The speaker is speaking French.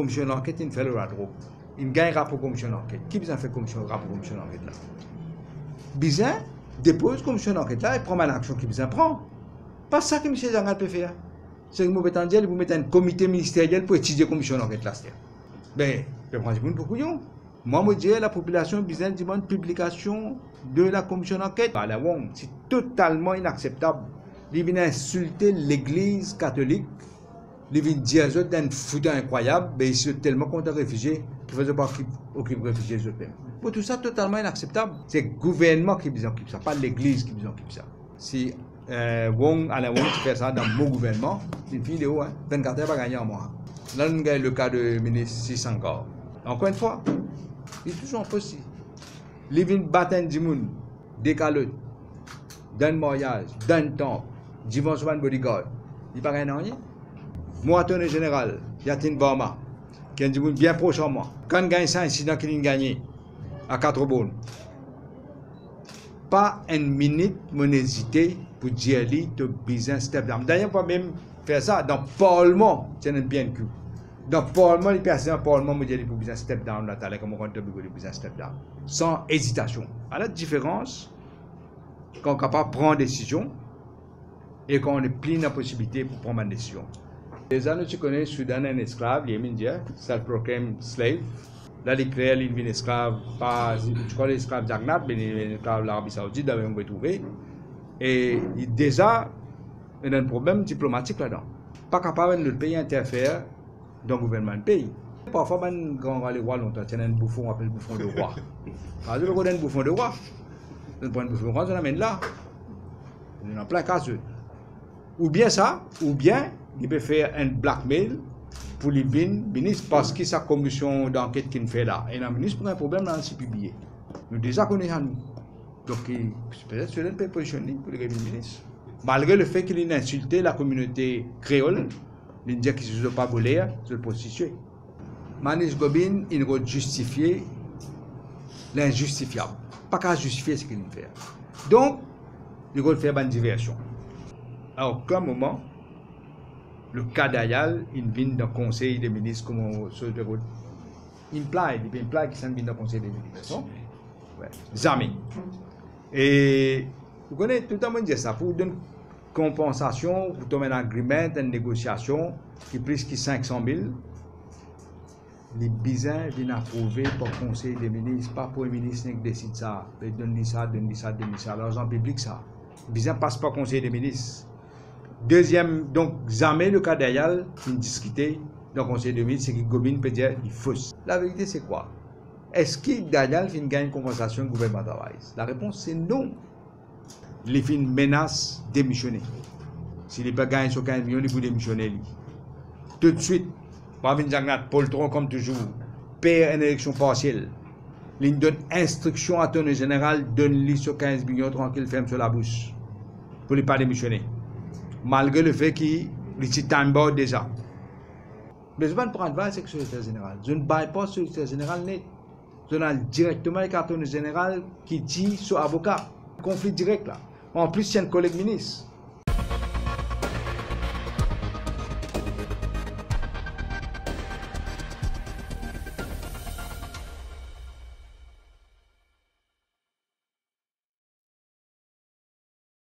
commission d'enquête, il fait le radro. Il gagne rapport commission d'enquête. Qui besoin fait commission commission d'enquête là? Bizarre dépose commission d'enquête là et prend mal action qui besoin prend. Pas ça que M. Zangat peut faire. C'est que en diable, vous mettez un comité ministériel pour étudier la commission d'enquête là. Ben, je prends monde pour couillon. Moi, je dis la population besoin d'une publication de la commission d'enquête. C'est totalement inacceptable. Il vient insulter l'église catholique. Il vient dire aux un foutu incroyable. Mais ils sont tellement contre les réfugiés ne faisaient pas aucun réfugiés eux-mêmes. Pour tout ça, totalement inacceptable. C'est le gouvernement qui besoin ça, pas l'église qui besoin ça. Si euh, Wong, Alain Wong, qui fait ça dans mon gouvernement, c'est une vidéo, hein, 24 heures va gagner en mois. Là, nous avons le cas de ministre Sissangor. Encore une fois, il est toujours possible. Il vient battre du monde, décalé, d'un mariage, d'un temps, divorce de bodyguard. Il pas rien rien. Moi, attorney général, Yatin Bama, qui est bien proche de moi. Quand gagne ça, incident qu'il gagné, à quatre bonnes. Pas une minute, mon hésité pour dire de business step down. D'ailleurs, pas même faire ça dans le Parlement, c'est bien cul. Dans le Parlement, les personnes Parlement me disent pour business step down, là, t'as comme on compte le business step down. Sans hésitation. À la différence, quand on est capable de prendre une décision et qu'on est plein de possibilités pour prendre une décision. Années, tu connais Soudan, un esclave, il est indien, self-proclaimed slave. Là, il crée, devient esclave, pas, tu connais l'esclave Jagnat, mais il est esclave de l'Arabie Saoudite, d'ailleurs, on peut trouver. Et déjà, il y a un problème diplomatique là-dedans. Pas capable de le pays interfère dans le gouvernement du pays. Parfois, ben, quand on va les rois longtemps, il y a un bouffon, on appelle le bouffon de roi. Exemple, on a un bouffon de roi. On prend un bouffon de roi, on l'amène là. On est en plein cas. Ou bien ça, ou bien il peut faire un blackmail pour les ministres parce que sa commission d'enquête qu'il fait là. Et le ministre a un problème dans le publié. Nous déjà connaissons nous. Donc, peut-être que peut positionner pour les ministres. Malgré le fait qu'il a insulté la communauté créole, il dit qu'il ne se pas volé, se le prostituer. Manis Gobin, il a justifié l'injustifiable. Pas qu'à justifier ce qu'il fait. Donc, il va faire une diversion. À aucun moment, le cas d'Ayal, il vient le conseil des ministres comme ce de Il il qu'il vient dans le conseil des ministres. Ouais. Zami. Et vous connaissez tout le monde dit ça. Pour une compensation, pour tomber un agreement, une négociation qui plus que 500 000, les bizarres viennent approuver par le conseil des ministres, pas pour les ministres qui décident ça. Ils donnent ça, donnent ça, donnent ça. L'argent public, ça. Les bizarres ne passent pas au conseil des ministres. Deuxième, donc, jamais le cas d'Ayal, qui discuté le conseil des ministres, c'est que Gobin peut dire il fausse. La vérité, c'est quoi? Est-ce que Dayal fait une compensation gouvernementale La réponse, c'est non. Il fait une menace démissionner. S'il n'est pas gagné sur 15 millions, il faut démissionner. Tout de suite, Marvin Zagnat, Paul Tron, comme toujours, perd une élection partielle. Il donne instruction à ton général, donne-lui sur 15 millions, tranquille, ferme sur la bouche. Pour ne pas démissionner malgré le fait qu'il en déjà. Mais je vais prendre le secrétaire général. Je ne baille pas le secrétaire général net. Je vais directement avec le général qui dit sur avocat. Conflit direct là. En plus, c'est un collègue ministre.